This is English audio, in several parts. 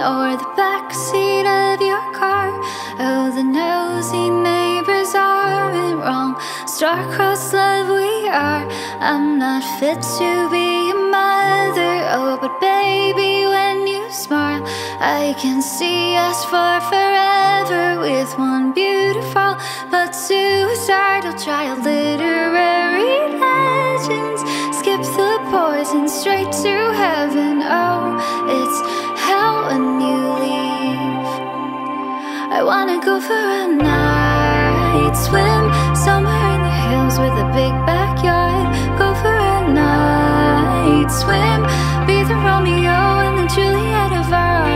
or the backseat of your car. Oh, the nosy neighbors aren't wrong. Star-crossed love we are. I'm not fit to be a mother. Oh, but baby, when you smile, I can see us for forever with one beautiful but suicidal child. Wanna go for a night swim somewhere in the hills with a big backyard. Go for a night swim, be the Romeo and the Juliet of our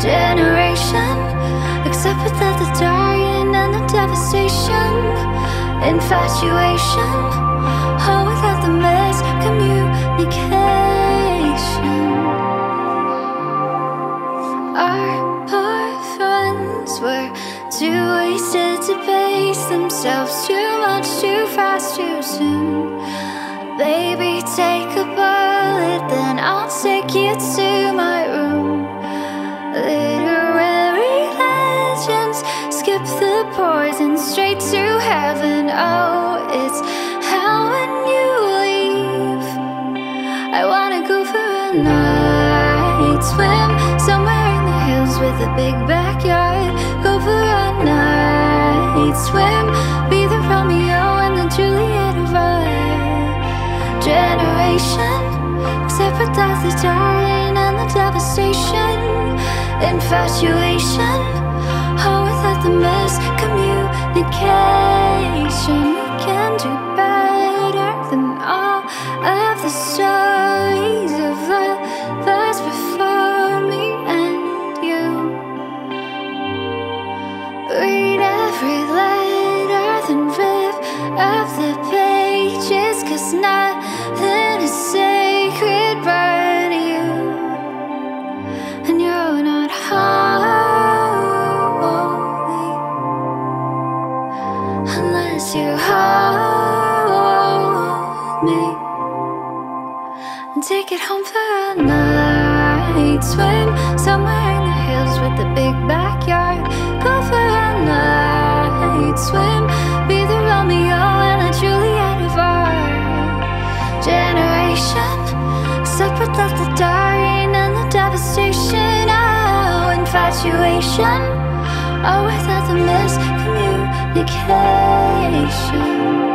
generation. Except without the dying and the devastation, infatuation. Oh, too wasted to pace themselves too much, too fast, too soon. Baby, take a bullet, then I'll take you to my room. Literary legends skip the poison straight to heaven. Oh, it's hell when you leave. I wanna go for a night swim somewhere with a big backyard. Go for a night swim, be the Romeo and the Juliet of our generation. Without the dying and the devastation, infatuation. Oh, without the miscommunication, we can do better then rip up the pages, cause nothing is sacred but you. And you're not holy unless you hold me and take it home for a night swim somewhere in the hills with a big backyard. Go for a night swim, infatuation. Without the miscommunication. The miscommunication.